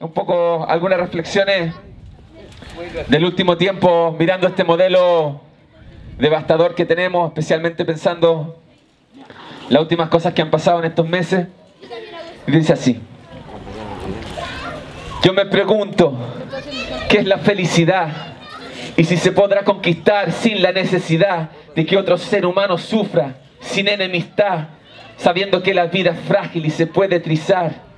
un poco algunas reflexiones del último tiempo mirando este modelo devastador que tenemos, especialmente pensando las últimas cosas que han pasado en estos meses. Dice así, yo me pregunto, ¿qué es la felicidad? Y si se podrá conquistar sin la necesidad de que otro ser humano sufra, sin enemistad, sabiendo que la vida es frágil y se puede trizar.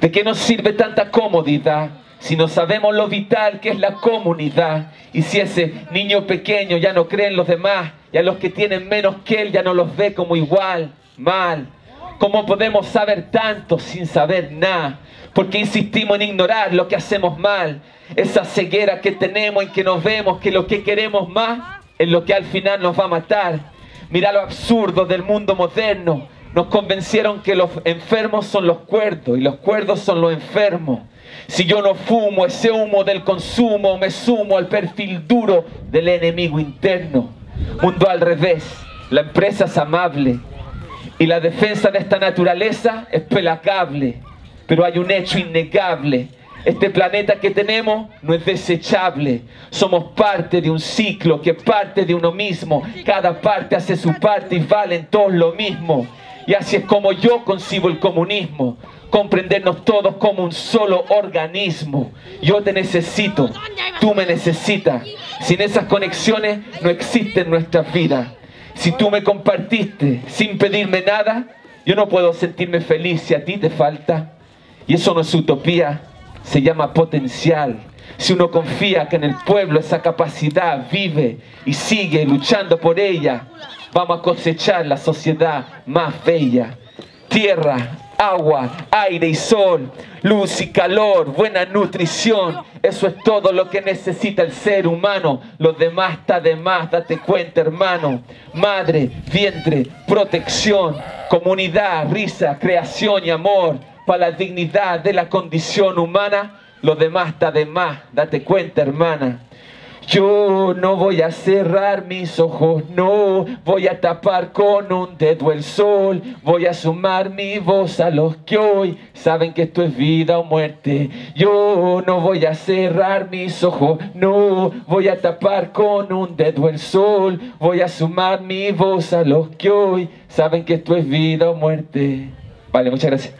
¿De qué nos sirve tanta comodidad si no sabemos lo vital que es la comunidad? Y si ese niño pequeño ya no cree en los demás y a los que tienen menos que él ya no los ve como igual, mal. ¿Cómo podemos saber tanto sin saber nada? Porque insistimos en ignorar lo que hacemos mal. Esa ceguera que tenemos en que nos vemos que lo que queremos más es lo que al final nos va a matar. Mira lo absurdo del mundo moderno nos convencieron que los enfermos son los cuerdos y los cuerdos son los enfermos. Si yo no fumo ese humo del consumo, me sumo al perfil duro del enemigo interno. Mundo al revés, la empresa es amable y la defensa de esta naturaleza es pelacable. Pero hay un hecho innegable. Este planeta que tenemos no es desechable. Somos parte de un ciclo que parte de uno mismo. Cada parte hace su parte y valen todos lo mismo. Y así es como yo concibo el comunismo. Comprendernos todos como un solo organismo. Yo te necesito, tú me necesitas. Sin esas conexiones no existen nuestras vidas. Si tú me compartiste sin pedirme nada, yo no puedo sentirme feliz si a ti te falta. Y eso no es utopía, se llama potencial. Si uno confía que en el pueblo esa capacidad vive y sigue luchando por ella, vamos a cosechar la sociedad más bella. Tierra, agua, aire y sol, luz y calor, buena nutrición. Eso es todo lo que necesita el ser humano. Lo demás está de más, date cuenta hermano. Madre, vientre, protección, comunidad, risa, creación y amor para la dignidad de la condición humana. Lo demás está de más, date cuenta hermana. Yo no voy a cerrar mis ojos, no voy a tapar con un dedo el sol, voy a sumar mi voz a los que hoy saben que esto es vida o muerte. Yo no voy a cerrar mis ojos, no voy a tapar con un dedo el sol, voy a sumar mi voz a los que hoy saben que esto es vida o muerte. Vale, muchas gracias.